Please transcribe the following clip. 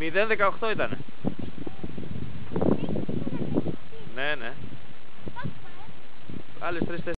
018 ήταν. Ναι, ναι. Άλλες 3-4.